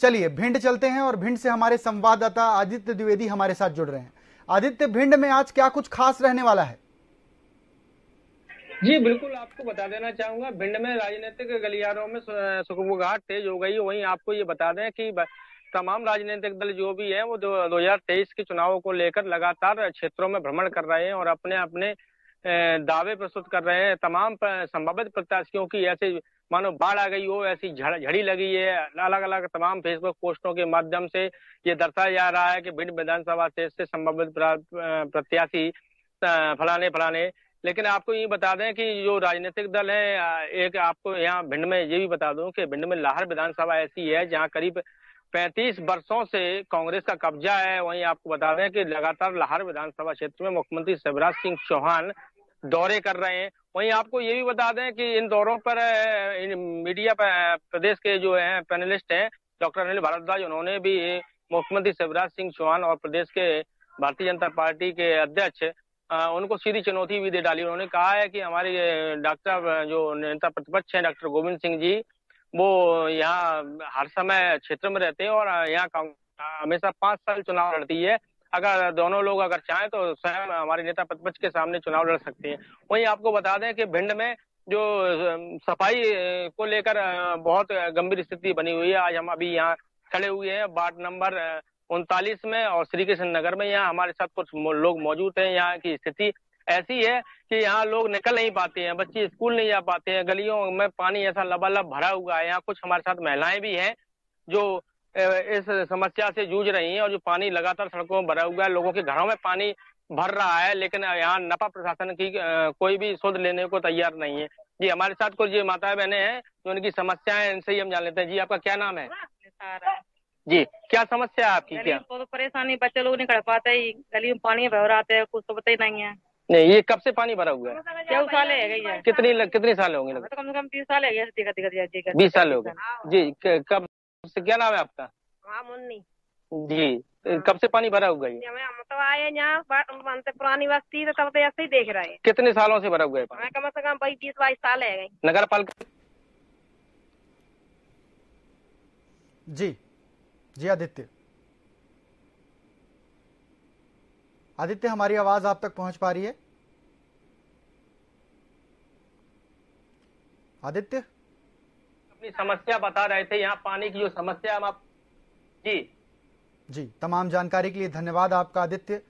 चलिए, भिंड चलते हैं और भिंड से हमारे संवाददाता आदित्य द्विवेदी हमारे साथ जुड़ रहे हैं। आदित्य, भिंड में आज क्या कुछ खास रहने वाला है? जी, बिल्कुल आपको बता देना चाहूँगा, भिंड में राजनीतिक गलियारों में सुखबुगाहट तेज हो गई। वहीं आपको ये बता दें कि तमाम राजनीतिक दल जो भी है, वो दो हज़ार तेईस के चुनावों को लेकर लगातार क्षेत्रों में भ्रमण कर रहे हैं और अपने अपने दावे प्रस्तुत कर रहे हैं। तमाम संभावित प्रत्याशियों की ऐसे, मानो बाढ़ आ गई हो, ऐसी झड़ी लगी है। अलग अलग तमाम फेसबुक पोस्टों के माध्यम से ये दर्शाया जा रहा है कि भिंड विधानसभा क्षेत्र से संभावित प्रत्याशी फलाने फलाने लेकिन आपको ये बता दें कि जो राजनीतिक दल है एक आपको यहाँ भिंड में ये भी बता दूँ कि भिंड में लाहौर विधानसभा ऐसी है, जहाँ करीब 35 वर्षों से कांग्रेस का कब्जा है। वहीं आपको बता दें कि लगातार लाहौर विधानसभा क्षेत्र में मुख्यमंत्री शिवराज सिंह चौहान दौरे कर रहे हैं। वहीं आपको ये भी बता दें कि इन दौरों पर इन मीडिया पर प्रदेश के जो है, पैनलिस्ट हैं, डॉक्टर अनिल भारद्वाज, उन्होंने भी मुख्यमंत्री शिवराज सिंह चौहान और प्रदेश के भारतीय जनता पार्टी के अध्यक्ष उनको सीधी चुनौती भी दे डाली। उन्होंने कहा है कि हमारे डॉक्टर जो नेता प्रतिपक्ष हैं, डॉक्टर गोविंद सिंह जी, वो यहाँ हर समय क्षेत्र में रहते हैं और यहाँ हमेशा पाँच साल चुनाव लड़ती है। अगर दोनों लोग अगर चाहें तो स्वयं हमारे नेता प्रतिपक्ष के सामने चुनाव लड़ सकते हैं। वहीं आपको बता दें कि भिंड में जो सफ़ाई को लेकर बहुत गंभीर स्थिति बनी हुई है। आज हम अभी यहाँ खड़े हुए हैं, वार्ड नंबर उनतालीस में और श्री कृष्ण नगर में यहाँ हमारे साथ कुछ लोग मौजूद हैं। यहाँ की स्थिति ऐसी है कि यहाँ लोग निकल नहीं पाते हैं, बच्चे स्कूल नहीं जा पाते हैं, गलियों में पानी ऐसा लबालब भरा हुआ है। यहाँ कुछ हमारे साथ महिलाएँ भी हैं जो इस समस्या से जूझ रही हैं और जो पानी लगातार सड़कों में भरा हुआ है लोगों के घरों में पानी भर रहा है लेकिन यहाँ नपा प्रशासन की कोई भी शोध लेने को तैयार नहीं है। जी हमारे साथ कुछ ये माता बहने हैं जो उनकी समस्याएँ इनसे ही हम जान लेते हैं। जी आपका क्या नाम है? जी क्या समस्या है आपकी क्या? तो परेशानी बच्चे लोग नहीं कर पाते गली में पानी भर आते हैं कुछ तो पता ही नहीं है। नहीं ये कब से पानी भरा हुआ है? क्या साल है कितनी कितनी साल होंगे तो कम से कम तीस साल है बीस साल हो गए। जी कब? से क्या नाम है आपका? हाँ मुन्नी। जी। कब से पानी भरा हुआ है हम तो आए यहाँ पुरानी बस्ती तो तब तो ऐसे ही देख रहे हैं। कितने सालों से भरा हुआ है पानी? कम से कम भाई बीस बाईस साल है नगर पालिका जी। जी आदित्य। आदित्य हमारी आवाज़ आप तक पहुँच पा रही है? आदित्य? अपनी समस्या बता रहे थे, यहाँ पानी की जो समस्या हम आप जी। जी, तमाम जानकारी के लिए धन्यवाद आपका, आदित्य।